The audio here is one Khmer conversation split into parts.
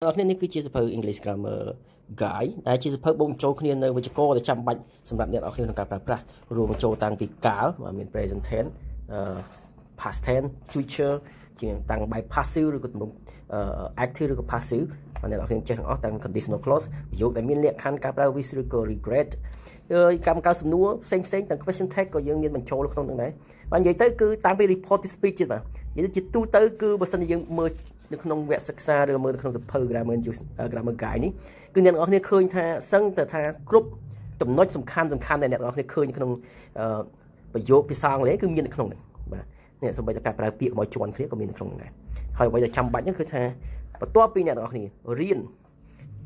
អ្នកនរនេះគឺជាសភៅ English Grammar Guide ដែលជាសភៅបូកបញ្ចូលគ្នានៅវេយ្យាករណ៍ដែលចាំបាច់សម្រាប់អ្នកនរគ្នាក្នុងការប្រើប្រាស់រួមបញ្ចូលតាំងពីកាលមាន present tense past tense future ជាតាំងបែប passive ឬក៏ទម្រង់ active ឬក៏ passive អ្នកនរគ្នាចេះទាំងអស់តាំង conditional clause ប្រយោគដែលមានលក្ខខណ្ឌការប្រើ wish ឬក៏ regret ហើយកម្មការសំណួរផ្សេងផ្សេងទាំង question tag ក៏យើងមានបញ្ចូលក្នុងហ្នឹងដែរបាទនិយាយទៅគឺតាំងពី report to speech ទៀតបាទនិយាយទៅជាទូទៅគឺបើសិនជាយើងមើល នៅក្នុងវគ្គសិក្សាឬមើលនៅក្នុងសភៅ grammar grammar guide នេះគឺអ្នកនរគ្នាឃើញថាសឹងតែថាគ្រប់ចំណុចសំខាន់សំខាន់ដែលអ្នកនរគ្នាឃើញក្នុងប្រយោគភាសាអង់គ្លេសគឺមាននៅក្នុងហ្នឹងបាទនេះសូម្បីតែការប្រើពាក្យមកជន់គ្នាក៏មាននៅក្នុងហ្នឹងដែរហើយអ្វីដែលចាំបាច់ហ្នឹងគឺថាបន្ទាប់ពីអ្នកនរគ្នារៀន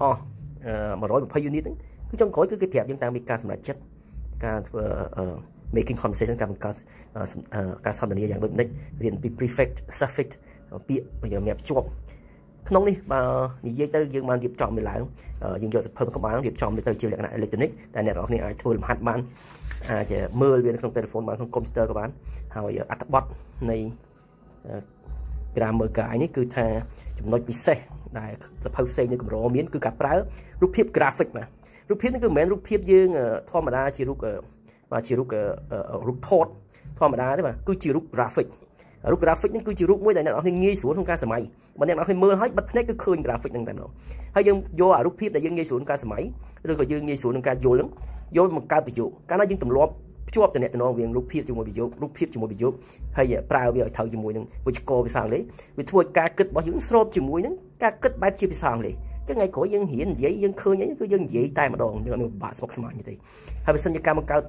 អស់120 unit ហ្នឹងគឺចុងក្រោយគឺគេប្រាប់យើងតាមពីការសម្រេចចិត្តការធ្វើ making conversation ការបង្កើតការសន្ទនាយ៉ាងដូចនេះរៀនពី prefix suffix ពាក្យសម្រាប់ជាប់ក្នុងនេះបើនិយាយទៅយើងបានរៀបចំវាឡើងយើងយកសភៅក្បាលរៀបចំវាទៅជាលក្ខណៈអេឡិចត្រូនិកតែអ្នកនរគ្នាអាចធ្វើលំហាត់បានអាចមើលវានៅក្នុងទូរស័ព្ទបានក្នុងកុំព្យូទ័រក៏បានហើយអត្ថបទនៃ grammar guide នេះគឺថាចំណុចពិសេសដែលសភៅផ្សេងនៅកម្រមានគឺការប្រើរូបភាព graphic បាទរូបភាពនេះគឺមិនមែនរូបភាពយើងធម្មតាជារូបបាទជារូបរូបថតធម្មតាទេបាទគឺជារូប graphic រូប graphic ហ្នឹងគឺជារូបមួយដែលអ្នកនរគ្នាងាយស្រួលក្នុងការសម័យបើអ្នកនរគ្នាមើលហើយបិទភ្នែកគឺឃើញ graphic ហ្នឹងតែម្ដងហើយយើងយកអារូបភាពដែលយើងងាយស្រួលក្នុងការសម័យឬក៏យើងងាយស្រួលក្នុងការយល់ហ្នឹងយកមកកើតប្រយោគកាលណាយើងទម្លាប់ភ្ជាប់តំណែងវាងរូបភាពជាមួយប្រយោគរូបភាពជាមួយប្រយោគហើយប្រើវាឲ្យត្រូវជាមួយនឹងវិជ្ជាភាសាអង់គ្លេសវាធ្វើឲ្យការគិតរបស់យើងស្របជាមួយនឹងការគិតបែបជាភាសាអង់គ្លេសចឹងថ្ងៃក្រោយយើងរៀននិយាយយើងឃើញអីគឺយើងនិយាយតែម្ដងយើងអត់មានពិបាកស្មុគស្មាញទេហើយបើសិនជាការបង្កើត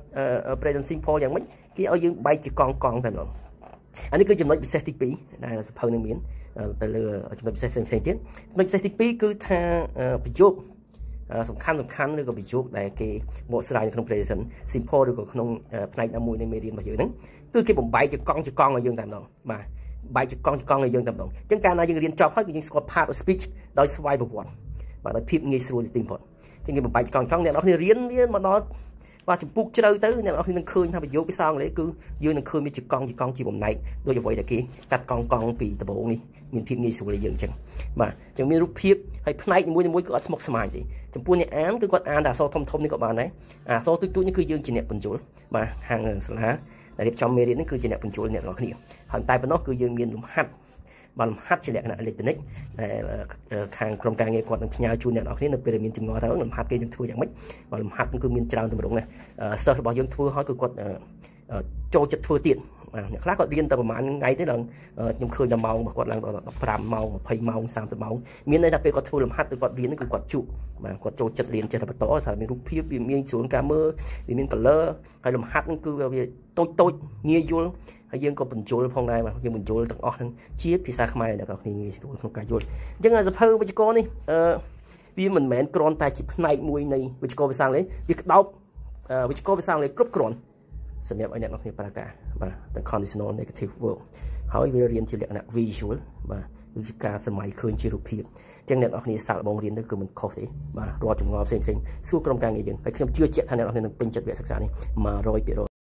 present simple យ៉ាងម៉េចគេឲ្យយើងបែកជាកង់កង់តែម្ដង អានេះគឺចំណុចពិសេសទី2ដែលសភៅនឹងមានទៅលើចំណុចពិសេសផ្សេងៗទៀតចំណុចពិសេសទី2គឺថាប្រយោគសំខាន់សំខាន់ឬក៏ប្រយោគដែលគេបកស្រាយនៅក្នុង present simple ឬក៏ក្នុងផ្នែកណាមួយនៃមេរៀនរបស់យើងហ្នឹងគឺគេបំបែកជាកង់ជាកង់ឲ្យយើងតែម្ដងបាទបែកជាកង់ជាកង់ឲ្យយើងតែម្ដងអញ្ចឹងកាលណាយើងរៀនចប់ហើយគឺយើងស្គាល់ part of speech ដោយស្វ័យប្រវត្តិបាទដោយភាពងាយស្រួលទីបំផុតអញ្ចឹងគេបំបែកកង់ចង់អ្នកនរគ្នារៀនរៀនមកដល់ បាទចំពុកជ្រៅទៅអ្នកនរគ្នានឹងឃើញថាប្រយោគភាសាអង់គ្លេសគឺយើងនឹងឃើញវាជាកង់ជាកង់ជាបំណែកដូចអ្វីដែលគេកាត់កង់កង់ពីដំបូងនេះមានភាពងាយស្រួលឲ្យយើងអញ្ចឹងបាទអញ្ចឹងមានរូបភាពហើយផ្នែកនីមួយៗក៏អត់ស្មុគស្មាញទេចំពោះអ្នកអានគឺគាត់អានតែអក្សរធំធំនេះក៏បានដែរអក្សរទូចទូចនេះគឺយើងជាអ្នកបញ្ជូលបាទហាងសាលាដែលរៀបចំមេរៀននេះគឺជាអ្នកបញ្ជូលអ្នកនរគ្នាហើយតែប៉ុណ្ណោះគឺយើងមានលំហាត់ បានលំហាត់ជាលក្ខណៈអេឡិចត្រូនិកដែលខាងក្រុមការងារគាត់នឹងផ្ញើជូនអ្នកនរគ្នានៅពេលដែលមានចម្ងល់ទៅលំហាត់គេនឹងធ្វើយ៉ាងម៉េចបាទលំហាត់គឺមានច្រើនទម្រង់ណាសិស្សរបស់យើងធ្វើហើយគឺគាត់ចូលចិត្តធ្វើទៀតបាទ អ្នកខ្លះគាត់រៀនតែប្រហែលថ្ងៃទេដល់ខ្ញុំឃើញតែម៉ោងរបស់គាត់ឡើងដល់15ម៉ោង20ម៉ោង30ម៉ោងមានន័យថាពេលគាត់ធ្វើលំហាត់ឬគាត់រៀនគឺគាត់ជក់បាទគាត់ចូលចិត្តរៀនចេះតែបន្តសារមានរូបភាពវាមានស្រួលការមើលវាមាន color ហើយលំហាត់គឺវាតូចតូចងាយយល់ហើយយើងក៏បញ្ជុលផងដែរបាទយើងបញ្ជុលទាំងអស់ហ្នឹងជាភាសាខ្មែរអ្នកនរគ្នាងាយស្រួលក្នុងការយល់អញ្ចឹងសភៅវិជ្ជាករនេះអឺវាមិនមែនគ្រាន់តែជាផ្នែកមួយនៃវិជ្ជាករភាសាអង់គ្លេសវាក្តោបវិជ្ជាករភាសាអង់គ្លេសគ្រប់គ្រាន់ សម្រាប់ឲ្យអ្នកនរគ្នាប្រើការបាទទាំង conditional negative verb ហើយវារៀនជាលក្ខណៈ visual បាទគឺការសម័យឃើញជារូបភាពអញ្ចឹងអ្នកនរគ្នាសាកល្បងរៀនទៅគឺមិនខុសទេបាទរាល់ចម្ងល់ផ្សេងផ្សេងសួរក្រុមការងារយើងហើយខ្ញុំជឿជាក់ថាអ្នកនរគ្នានឹងពេញចិត្តវគ្គសិក្សានេះ100%។